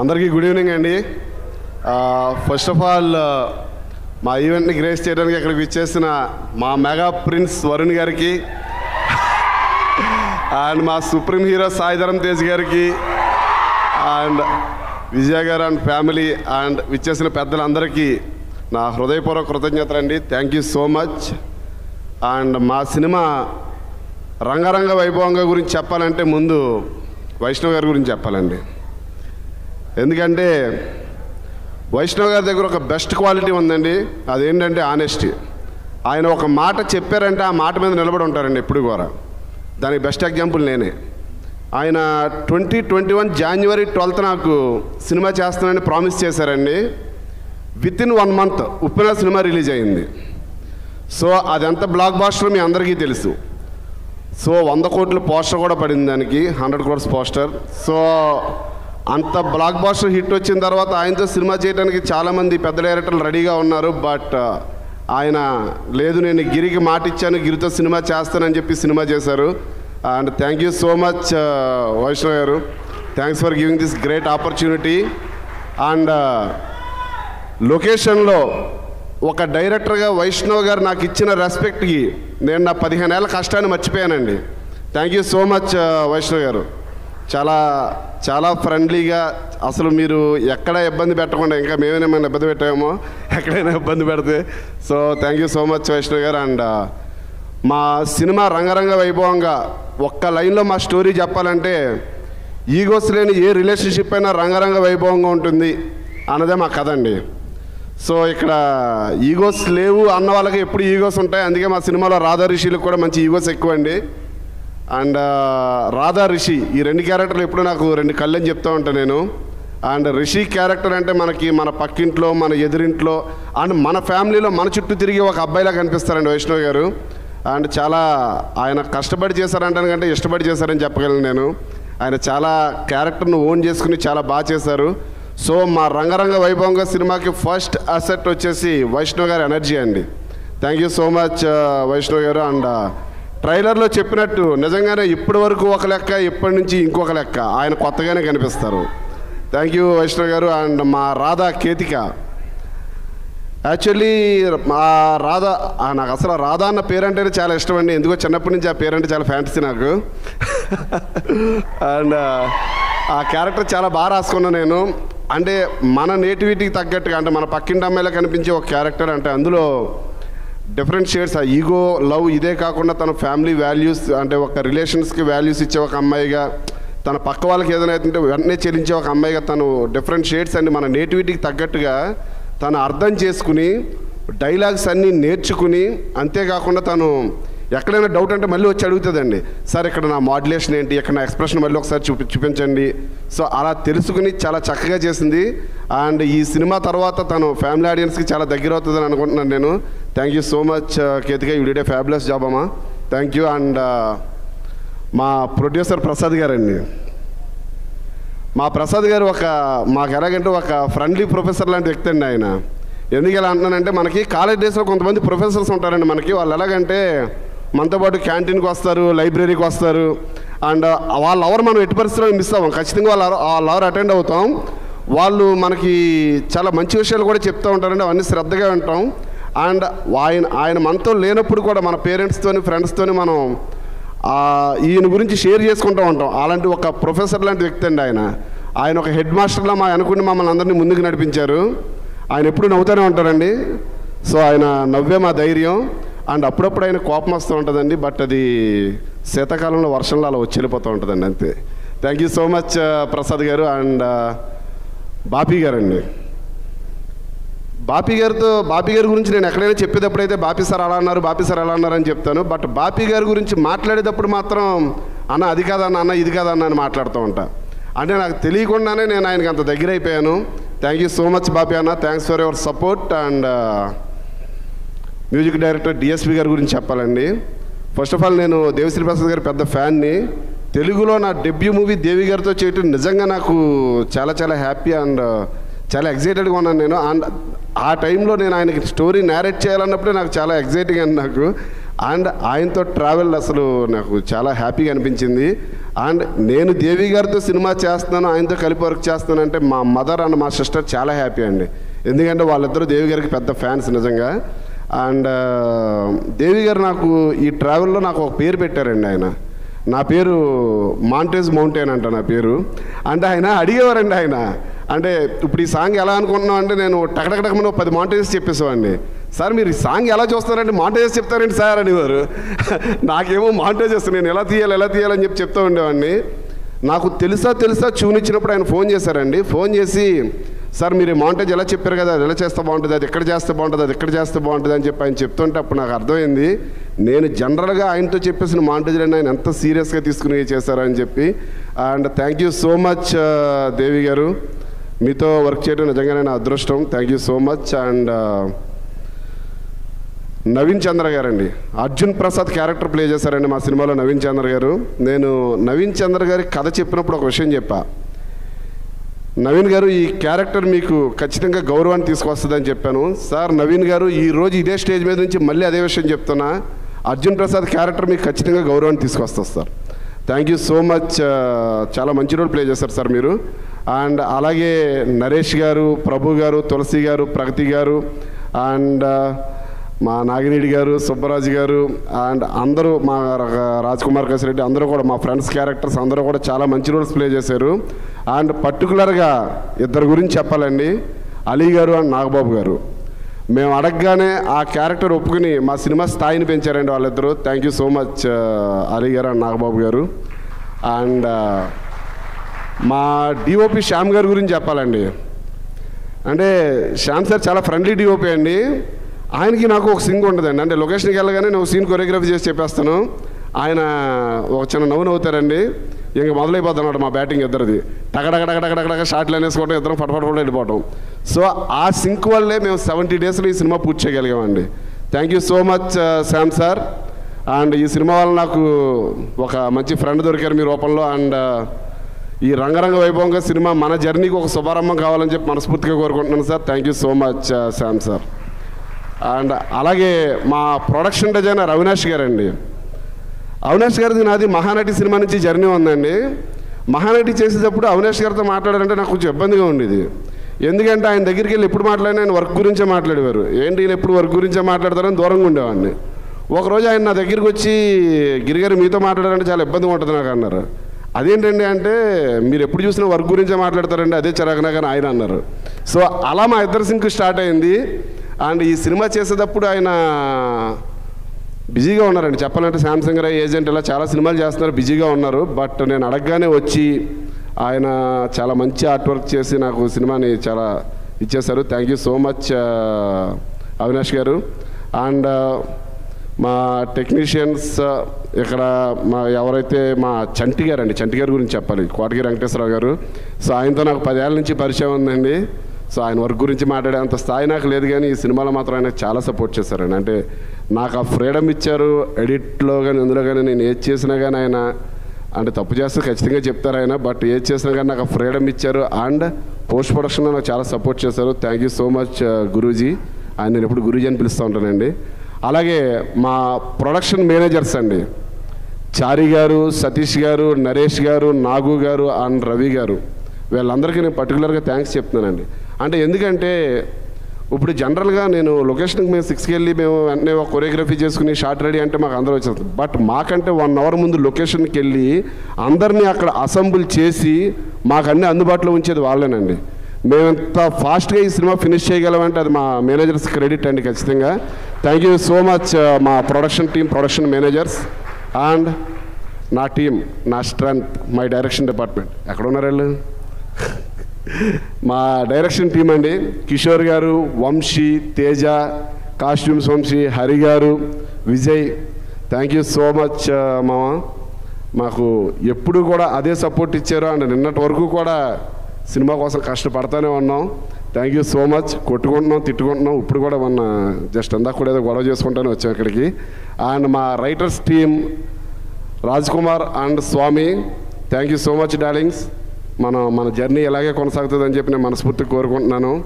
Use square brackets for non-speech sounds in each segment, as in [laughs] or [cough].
అందరికీ good evening అండి. First of all మా ఈవెంట్ని గ్రేస్ చేయడానికి ఇక్కడికి విచ్చేసిన మా మెగా ప్రిన్స్ వరుణ్ గారికి అండ్ మా సుప్రీం హీరో సాయిధరం తేజ్ గారికి అండ్ విజయ గారు అండ్ ఫ్యామిలీ అండ్ విచ్చేసిన పెద్దలందరికీ నా హృదయపూర్వక కృతజ్ఞతలు అండి. Thank you so much and మా సినిమా రంగరంగ వైభవంగా గురించి చెప్పాలంటే ముందు వైష్ణవ్ గారి గురించి చెప్పాలండి. ఎందుకంటే వైష్ణవ్ గారి దగ్గర ఒక బెస్ట్ క్వాలిటీ ఉందండి. అదేంటంటే ఆనెస్టీ ఆయన ఒక మాట చెప్పారంటే ఆ మాట మీద నిలబడి ఉంటారండి ఎప్పుడు కూడా. దానికి బెస్ట్ ఎగ్జాంపుల్ నేనే. ఆయన twenty twenty one January twelfth నాకు సినిమా చేస్తానని ప్రామిస్ చేశారండి. With in one month Uppena cinema release అయింది. సో అదంతా బ్లాక్ బాస్టర్ మీ అందరికీ తెలుసు. సో వంద కోట్ల పోస్టర్ కూడా పడింది దానికి హండ్రెడ్ క్రోర్స్ పోస్టర్. సో అంత బ్లాక్ బాస్టర్ హిట్ వచ్చిన తర్వాత ఆయనతో సినిమా చేయడానికి చాలామంది పెద్ద డైరెక్టర్లు రెడీగా ఉన్నారు బట్ uh, ఆయన లేదు నేను గిరికి మాట ఇచ్చాను గిరితో సినిమా చేస్తానని చెప్పి సినిమా చేశారు. And thank you so much Vaishnav గారు. Thanks for giving this great opportunity and లొకేషన్లో ఒక డైరెక్టర్గా వైష్ణవ్ గారు నాకు ఇచ్చిన రెస్పెక్ట్కి నేను నా పదిహేను ఏళ్ళ కష్టాన్ని మర్చిపోయానండి. Thank you so much Vaishnav గారు. చాలా చాలా ఫ్రెండ్లీగా అసలు మీరు ఎక్కడ ఇబ్బంది పెట్టకుండా ఇంకా మేమైనా ఇబ్బంది పెట్టామో? ఎక్కడైనా ఇబ్బంది పెడితే. So thank you so much Vaishnav గారు. అండ్ uh, మా సినిమా రంగరంగ వైభవంగా ఒక్క లైన్లో మా స్టోరీ చెప్పాలంటే ఈగోస్ లేని ఏ రిలేషన్షిప్ అయినా రంగరంగ వైభవంగా ఉంటుంది అన్నదే మా కథ అండి. సో ఇక్కడ ఈగోస్ లేవు అన్న వాళ్ళకి ఎప్పుడు ఈగోస్ ఉంటాయి. అందుకే మా సినిమాలో రాధా ఋషులకు కూడా మంచి ఈగోస్ ఎక్కువ అండి అండ్ రాధా రిషి ఈ రెండు క్యారెక్టర్లు ఎప్పుడు నాకు రెండు కళ్ళు అని చెప్తూ ఉంటాను నేను. అండ్ రిషి క్యారెక్టర్ అంటే మనకి మన పక్కింట్లో మన ఎదురింట్లో అండ్ మన ఫ్యామిలీలో మన చుట్టూ తిరిగి ఒక అబ్బాయిలా కనిపిస్తారండి వైష్ణవ్ గారు. అండ్ చాలా ఆయన కష్టపడి చేశారంటాను కంటే ఇష్టపడి చేశారని చెప్పగలను నేను. ఆయన చాలా క్యారెక్టర్ను ఓన్ చేసుకుని చాలా బాగా చేశారు. సో మా రంగరంగ వైభవంగా సినిమాకి ఫస్ట్ అసెట్ వచ్చేసి వైష్ణవ్ గారి ఎనర్జీ అండి. Thank you so much Vaishnav గారు. అండ్ ట్రైలర్లో చెప్పినట్టు నిజంగానే ఇప్పటి వరకు ఒక లెక్క ఇప్పటి నుంచి ఇంకొక లెక్క. ఆయన కొత్తగానే కనిపిస్తారు. థ్యాంక్ యూ వైష్ణవ్ గారు. అండ్ మా రాధా కేతిక. యాక్చువల్లీ మా రాధా నాకు అసలు రాధా అన్న పేరంటేనే చాలా ఇష్టం అండి. ఎందుకో చిన్నప్పటి నుంచి ఆ పేరంటే చాలా ఫ్యాంటసీ నాకు. [laughs] అండ్ ఆ క్యారెక్టర్ చాలా బాగా రాసుకున్నాను నేను. అంటే మన నేటివిటీకి తగ్గట్టుగా అంటే మన పక్కింటి అమ్మాయిలో కనిపించే ఒక క్యారెక్టర్ అంటే అందులో డిఫరెంట్ షేడ్స్ ఆ ఈగో లవ్ ఇదే కాకుండా తన ఫ్యామిలీ వాల్యూస్ అంటే ఒక రిలేషన్స్కి వాల్యూస్ ఇచ్చే ఒక అమ్మాయిగా తన పక్క వాళ్ళకి ఏదైనా అవుతుంటే వెంటనే చెల్లించే ఒక అమ్మాయిగా తను డిఫరెంట్ షేడ్స్ అండి మన నేటివిటీకి తగ్గట్టుగా తను అర్థం చేసుకుని డైలాగ్స్ అన్నీ నేర్చుకుని అంతేకాకుండా తను ఎక్కడైనా డౌట్ అంటే మళ్ళీ వచ్చి అడుగుతుందండి. సార్ ఇక్కడ నా మాడ్యులేషన్ ఏంటి? ఇక్కడ నా ఎక్స్ప్రెషన్ మళ్ళీ ఒకసారి చూపి చూపించండి. సో అలా తెలుసుకుని చాలా చక్కగా చేసింది. అండ్ ఈ సినిమా తర్వాత తను ఫ్యామిలీ ఆడియన్స్కి చాలా దగ్గర అవుతుందని అనుకుంటున్నాను నేను. Thank you so much Ketika. You did a fabulous job అమ్మా. థ్యాంక్ యూ అండ్ uh, మా ప్రొడ్యూసర్ ప్రసాద్ గారండి. మా ప్రసాద్ గారు ఒక మాకు ఎలాగంటే ఒక ఫ్రెండ్లీ ప్రొఫెసర్ లాంటి వ్యక్తి అండి ఆయన. ఎందుకు ఇలా అంటున్నానంటే మనకి కాలేజ్ డేస్లో కొంతమంది ప్రొఫెసర్స్ ఉంటారండి మనకి. వాళ్ళు ఎలాగంటే మనతో పాటు క్యాంటీన్కి వస్తారు లైబ్రరీకి వస్తారు. అండ్ వాళ్ళ అవర్ మనం ఎట్టి పరిస్థితుల్లో మిస్ అవ్వం. ఖచ్చితంగా వాళ్ళ వాళ్ళ అవర్ అటెండ్ అవుతాం. వాళ్ళు మనకి చాలా మంచి విషయాలు కూడా చెప్తూ ఉంటారండి. అవన్నీ శ్రద్ధగా వింటాం. అండ్ ఆయన ఆయన మనతో లేనప్పుడు కూడా మన పేరెంట్స్తోని ఫ్రెండ్స్తోని మనం ఈయన గురించి షేర్ చేసుకుంటూ ఉంటాం. అలాంటి ఒక ప్రొఫెసర్ లాంటి వ్యక్తి అండి ఆయన. ఆయన ఒక హెడ్ మాస్టర్లా మా అనుకుని మమ్మల్ని అందరినీ ముందుకు నడిపించారు. ఆయన ఎప్పుడు నవ్వుతూనే ఉంటారండి. సో ఆయన నవ్వే మా ధైర్యం. అండ్ అప్పుడప్పుడు ఆయన కోపం వస్తూ ఉంటుందండి బట్ అది శీతాకాలంలో వర్షంలో అలా వచ్చి వెళ్ళిపోతూ ఉంటుందండి అంతే. Thank you so much Prasad గారు అండ్ uh, బాపీ గారండి. బాపీ గారితో బాపీ గారి గురించి నేను ఎక్కడైనా చెప్పేటప్పుడైతే బాపీ సార్ అలా అన్నారు బాపీ సార్ అలా అన్నారు అని చెప్తాను. బట్ బాపీ గారి గురించి మాట్లాడేటప్పుడు మాత్రం అన్న అది కాదన్న అన్న ఇది కాదన్న అని మాట్లాడుతూ ఉంటా. అంటే నాకు తెలియకుండానే నేను ఆయనకి అంత దగ్గర అయిపోయాను thank you so much Bapi అన్న. Thanks for your support and music director DSP గారి గురించి చెప్పాలండి. ఫస్ట్ ఆఫ్ ఆల్ నేను దేవిశ్రీ ప్రసాద్ గారి పెద్ద ఫ్యాన్ని. తెలుగులో నా డెబ్యూ మూవీ దేవి గారితో చేయటం నిజంగా నాకు చాలా చాలా హ్యాపీ అండ్ చాలా ఎగ్జైటెడ్గా ఉన్నాను నేను. అండ్ ఆ టైంలో నేను ఆయనకి స్టోరీ నేరేట్ చేయాలన్నప్పుడే నాకు చాలా ఎగ్జైటింగ్ అండి నాకు. అండ్ ఆయనతో ట్రావెల్ అసలు నాకు చాలా హ్యాపీగా అనిపించింది. అండ్ నేను దేవి గారితో సినిమా చేస్తున్నాను ఆయనతో కలిపి వర్క్ చేస్తున్నాను అంటే మా మదర్ అండ్ మా సిస్టర్ చాలా హ్యాపీ అండి. ఎందుకంటే వాళ్ళిద్దరూ దేవి గారికి పెద్ద ఫ్యాన్స్ నిజంగా. అండ్ దేవి గారు నాకు ఈ ట్రావెల్లో నాకు ఒక పేరు పెట్టారండి ఆయన. నా పేరు మాంటేజ్ మౌంటైన్ అంట నా పేరు. అంటే ఆయన అడిగేవారండి ఆయన. అంటే ఇప్పుడు ఈ సాంగ్ ఎలా అనుకుంటున్నాం అంటే నేను టకటకటకమని ఒక పది మాంటేజెస్ చెప్పేసేవాడిని. సార్ మీరు ఈ సాంగ్ ఎలా చూస్తారంటే మాంటేజెస్ చెప్తారండి సార్ అనేవారు. నాకేమో మాంటేజెస్ నేను ఎలా తీయాలి ఎలా తీయాలని చెప్పి చెప్తూ ఉండేవాడిని. నాకు తెలుసా తెలుసా చూనిచ్చినప్పుడు ఆయన ఫోన్ చేశారండి. ఫోన్ చేసి సార్ మీరు మాంటేజ్ ఎలా చెప్పారు కదా? అది ఎలా చేస్తే బాగుంటుంది? అది ఎక్కడ చేస్తే బాగుంటుంది? అది ఎక్కడ చేస్తే బాగుంటుంది? అని చెప్పి ఆయన చెప్తుంటే అప్పుడు నాకు అర్థమైంది నేను జనరల్గా ఆయనతో చెప్పేసిన మాంటేజ్లన్నీ ఆయన ఎంత సీరియస్గా తీసుకుని చేశారని చెప్పి. And thank you so much Devi గారు. మీతో వర్క్ చేయడం నిజంగానే నా అదృష్టం. Thank you so much. And Naveen Chandra గారండి. అర్జున్ ప్రసాద్ క్యారెక్టర్ ప్లే చేశారండి మా సినిమాలో నవీన్ చంద్ర గారు. నేను నవీన్ చంద్ర గారి కథ చెప్పినప్పుడు ఒక విషయం చెప్పా. నవీన్ గారు ఈ క్యారెక్టర్ మీకు ఖచ్చితంగా గౌరవాన్ని తీసుకొస్తుందని చెప్పాను. సార్ నవీన్ గారు ఈ రోజు ఇదే స్టేజ్ మీద నుంచి మళ్ళీ అదే విషయం చెప్తున్నా. అర్జున్ ప్రసాద్ క్యారెక్టర్ మీకు ఖచ్చితంగా గౌరవాన్ని తీసుకొస్తుంది sir. Thank you so much చాలా మంచి రోల్ ప్లే చేశారు సార్ మీరు. అండ్ అలాగే నరేష్ గారు ప్రభు గారు తులసి గారు ప్రగతి గారు. అండ్ మా నాగిరెడ్డి గారు సుబ్బరాజు గారు అండ్ అందరూ మా రాజ్ కుమార్ కసిరెడ్డి అందరూ కూడా మా ఫ్రెండ్స్ క్యారెక్టర్స్ అందరూ కూడా చాలా మంచి రోల్స్ ప్లే చేశారు. అండ్ పర్టికులర్గా ఇద్దరు గురించి చెప్పాలండి అలీ గారు అండ్ నాగబాబు గారు. మేము అడగగానే ఆ క్యారెక్టర్ ఒప్పుకుని మా సినిమా స్థాయిని పెంచారండి వాళ్ళిద్దరూ. Thank you so much Ali గారు అండ్ నాగబాబు గారు. అండ్ uh, మా డిఓపి శ్యామ్ గారి గురించి చెప్పాలండి. అంటే శ్యామ్ సార్ చాలా ఫ్రెండ్లీ డిఓపి అండి. ఆయనకి నాకు ఒక సింగ్ ఉండదండి. అంటే లొకేషన్కి వెళ్ళగానే నేను సీన్ కొరియోగ్రఫీ చేసి చెప్పేస్తాను. ఆయన ఒక చిన్న నవ్వు నవ్వుతారండి. ఇంక మొదలైపోద్ది మా బ్యాటింగ్ ఇద్దరిది. టగడగడగడగడగ షాట్లు అనేసుకోవడం ఇద్దరం ఫటఫట వెళ్ళిపోవటం. సో ఆ సింక్ వల్లే మేము సెవెంటీ డేస్లో ఈ సినిమా పూర్తి చేయగలిగామండి. Thank you so much Sham sir and ఈ సినిమా వల్ల నాకు ఒక మంచి ఫ్రెండ్ దొరికారు మీ రూపంలో. అండ్ uh, ఈ రంగరంగ వైభవంగా సినిమా మన జర్నీకి ఒక శుభారంభం కావాలని చెప్పి మనస్ఫూర్తిగా కోరుకుంటున్నాను sir thank you so much Sham sir and అలాగే మా ప్రొడక్షన్ డిజైనర్ అవినాష్ గారండి. అవినాష్ గారిది నాది మహానటి సినిమా నుంచి జర్నీ ఉందండి. మహానటి చేసేటప్పుడు అవినాష్ గారితో మాట్లాడారంటే నాకు కొంచెం ఇబ్బందిగా ఉండేది. ఎందుకంటే ఆయన దగ్గరికి వెళ్ళి ఎప్పుడు మాట్లాడినా ఆయన వర్క్ గురించే మాట్లాడేవారు. ఏంటి ఈయన ఎప్పుడు వర్క్ గురించే మాట్లాడతారని దూరంగా ఉండేవాడిని. ఒకరోజు ఆయన నా దగ్గరికి వచ్చి గిరిగారు మీతో మాట్లాడారంటే చాలా ఇబ్బందిగా ఉంటుంది నాకు అన్నారు. అదేంటండి అంటే మీరు ఎప్పుడు చూసినా వర్క్ గురించే మాట్లాడతారండి అదే చిరాకునా కానీ ఆయన అన్నారు. సో అలా మా ఇద్దరు సింక్ స్టార్ట్ అయింది. అండ్ ఈ సినిమా చేసేటప్పుడు ఆయన బిజీగా ఉన్నారండి. చెప్పాలంటే శాంసంగ్ రాయ్ ఏజెంట్ ఇలా చాలా సినిమాలు చేస్తున్నారు బిజీగా ఉన్నారు. బట్ నేను అడగగానే వచ్చి ఆయన చాలా మంచి ఆర్ట్ వర్క్ చేసి నాకు సినిమాని చాలా ఇచ్చేశారు. Thank you so much Avinash garu. And uh, మా టెక్నీషియన్స్ uh, ఇక్కడ మా ఎవరైతే మా చంటి గారు అండి చంటి గారి గురించి చెప్పాలి కోటగిరి వెంకటేశ్వరరావు గారు. సో ఆయనతో నాకు పదేళ్ళ నుంచి పరిచయం ఉందండి. సో ఆయన వర్క్ గురించి మాట్లాడే అంత స్థాయి నాకు లేదు కానీ ఈ సినిమాలో మాత్రం ఆయన చాలా సపోర్ట్ చేశారండి. అంటే నాకు ఆ ఫ్రీడమ్ ఇచ్చారు ఎడిట్లో కానీ అందులో కానీ నేను ఏది చేసినా కానీ ఆయన అంటే తప్పు చేస్తే ఖచ్చితంగా చెప్తారు ఆయన బట్ ఏది చేసినా కానీ నాకు ఆ ఫ్రీడమ్ ఇచ్చారు అండ్ పోస్ట్ ప్రొడక్షన్లో నాకు చాలా సపోర్ట్ చేశారు. Thank you so much Guruji. ఆయన నేను ఎప్పుడు గురూజీ అని పిలుస్తూ ఉంటానండి. అలాగే మా ప్రొడక్షన్ మేనేజర్స్ అండి చారి గారు సతీష్ గారు నరేష్ గారు నాగు గారు అండ్ రవి గారు. వీళ్ళందరికీ నేను పర్టికులర్గా థ్యాంక్స్ చెప్తున్నానండి. అంటే ఎందుకంటే ఇప్పుడు జనరల్గా నేను లొకేషన్కి మేము సిక్స్కి వెళ్ళి మేము వెంటనే ఒక కొరియోగ్రఫీ చేసుకుని షార్ట్ రెడీ అంటే మాకు అందరూ వచ్చేస్తుంది బట్ మాకంటే వన్ అవర్ ముందు లొకేషన్కి వెళ్ళి అందరినీ అక్కడ అసెంబుల్ చేసి మాకు అన్ని అందుబాటులో ఉంచేది వాళ్ళేనండి. మేము ఎంత ఫాస్ట్గా ఈ సినిమా ఫినిష్ చేయగలమంటే అది మా మేనేజర్స్ క్రెడిట్ అండి ఖచ్చితంగా. థ్యాంక్ యూ సో మచ్ మా production team production managers and నా టీం నా స్ట్రెంగ్త్ మై డైరెక్షన్ డిపార్ట్మెంట్ ఎక్కడ ఉన్నారు వాళ్ళు? మా డైరెక్షన్ టీం అండి. Kishore garu Vamshi Teja costumes Vamshi Hari garu Vijay. Thank you so much మామ. మాకు ఎప్పుడు కూడా అదే సపోర్ట్ ఇచ్చారు అండ్ నిన్నటి వరకు కూడా సినిమా కోసం కష్టపడతానే ఉన్నాం. థ్యాంక్ యూ సో మచ్ కొట్టుకుంటున్నాం తిట్టుకుంటున్నాం. ఇప్పుడు కూడా మొన్న జస్ట్ అందాక కూడా ఏదో గొడవ చేసుకుంటానే వచ్చాం ఇక్కడికి. అండ్ మా writers team Raj Kumar and Swamy thank you so much darlings మనం మన జర్నీ ఎలాగే కొనసాగుతుందని చెప్పి నేను మనస్ఫూర్తి కోరుకుంటున్నాను.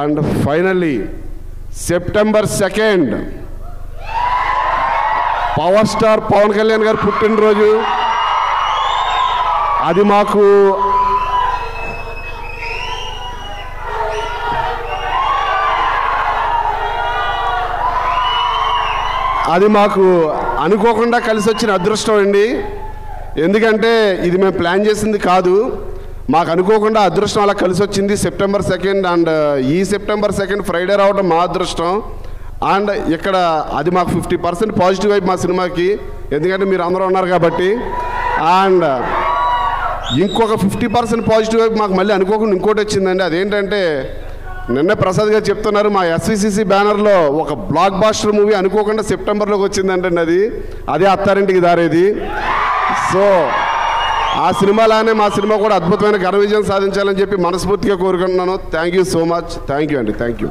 And finally September second power star Pawan Kalyan garu పుట్టినరోజు. అది మాకు అది మాకు అనుకోకుండా కలిసి వచ్చిన అదృష్టం అండి. ఎందుకంటే ఇది మేము ప్లాన్ చేసింది కాదు. మాకు అనుకోకుండా అదృష్టం అలా కలిసి వచ్చింది. సెప్టెంబర్ సెకండ్ అండ్ ఈ సెప్టెంబర్ సెకండ్ ఫ్రైడే రావడం మా అదృష్టం. అండ్ ఇక్కడ అది మాకు ఫిఫ్టీ పర్సెంట్ పాజిటివ్ అయిపోయి మా సినిమాకి. ఎందుకంటే మీరు అందరూ ఉన్నారు కాబట్టి. అండ్ uh, ఇంకొక ఫిఫ్టీ పర్సెంట్ పాజిటివ్ వైపు మాకు మళ్ళీ అనుకోకుండా ఇంకోటి వచ్చిందండి. అదేంటంటే నిన్న ప్రసాద్ గారు చెప్తున్నారు మా ఎస్విసిసి బ్యానర్లో ఒక బ్లాక్ బాస్టర్ మూవీ అనుకోకుండా సెప్టెంబర్లోకి వచ్చిందంటండి అది. అదే అత్తారింటికి దారేది. సో ఆ సినిమాలానే మా సినిమా కూడా అద్భుతమైన ఘన విజయం సాధించాలని చెప్పి మనస్ఫూర్తిగా కోరుకుంటున్నాను. Thank you so much thank you అండి. Thank you